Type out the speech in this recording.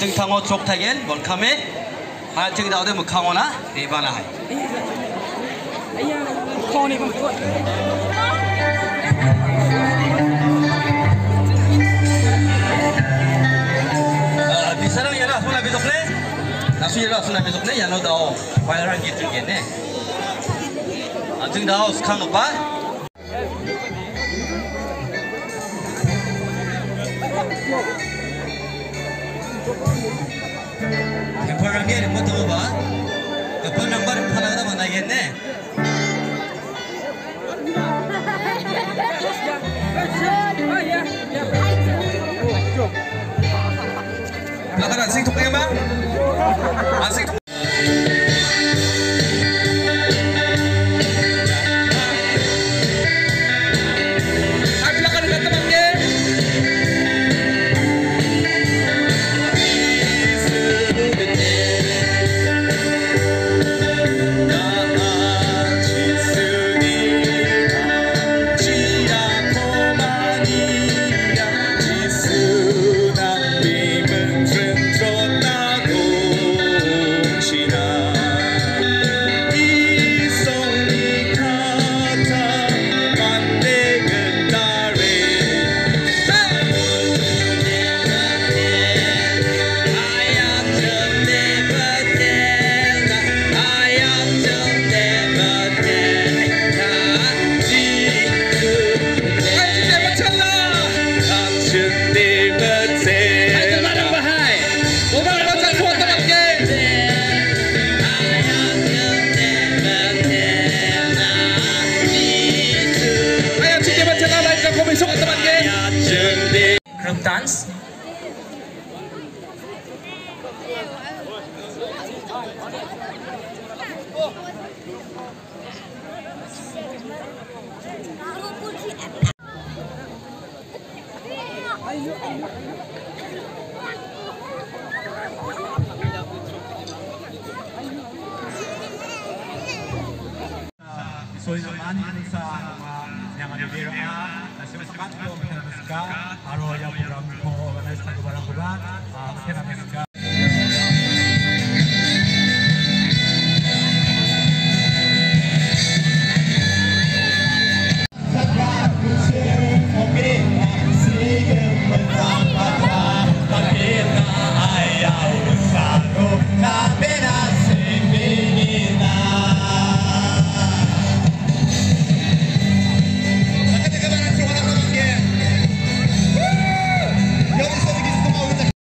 chừng thằng ngọt chọc thay gen một khám hết hai chừng đạo đây một khám ona để bàn lại con đi con tuổi di sana ya lah sudah besok le langsung ya lah sudah besok le ya lo tau file orang gitu gini Ajeng dah sekarang apa? ger matabu ba kapal number phalagda bana gen ne Lakaran sing tukang ba? Asik dance. So yung mani dun sa mga nabibiraan na sinusukat ko, makinamiska, araw yung